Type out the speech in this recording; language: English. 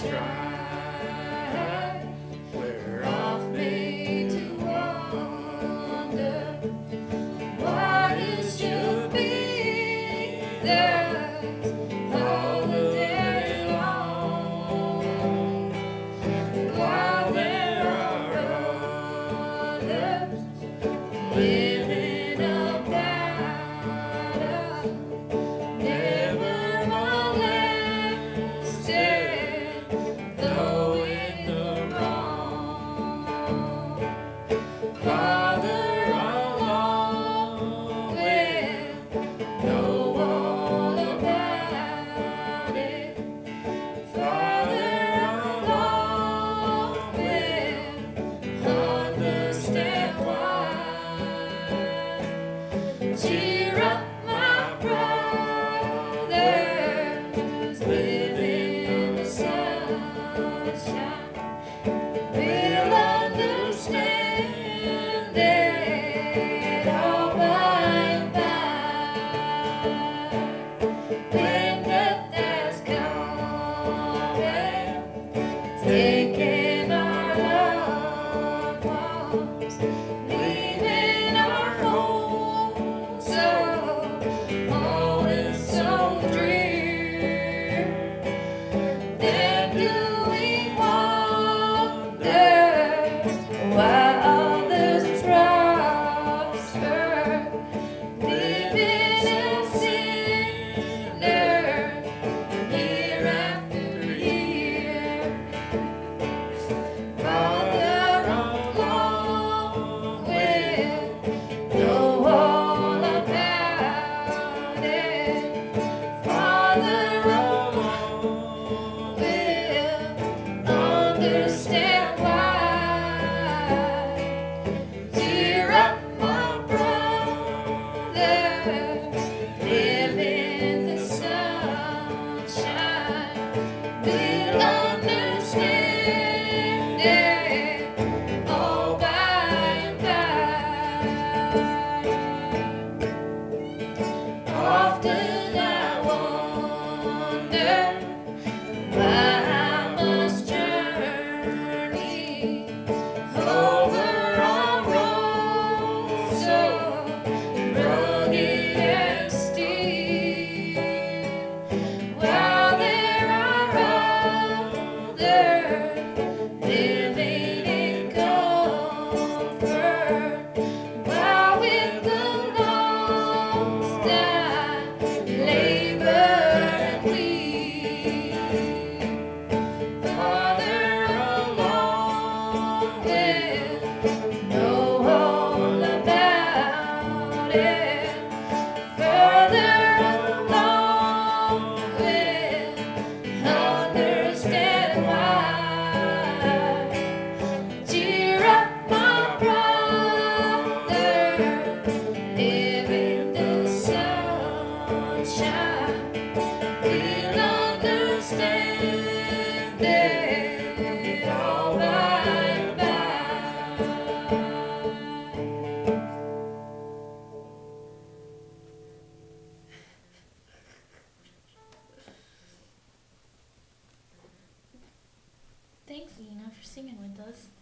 treasure. Thanks, Ina,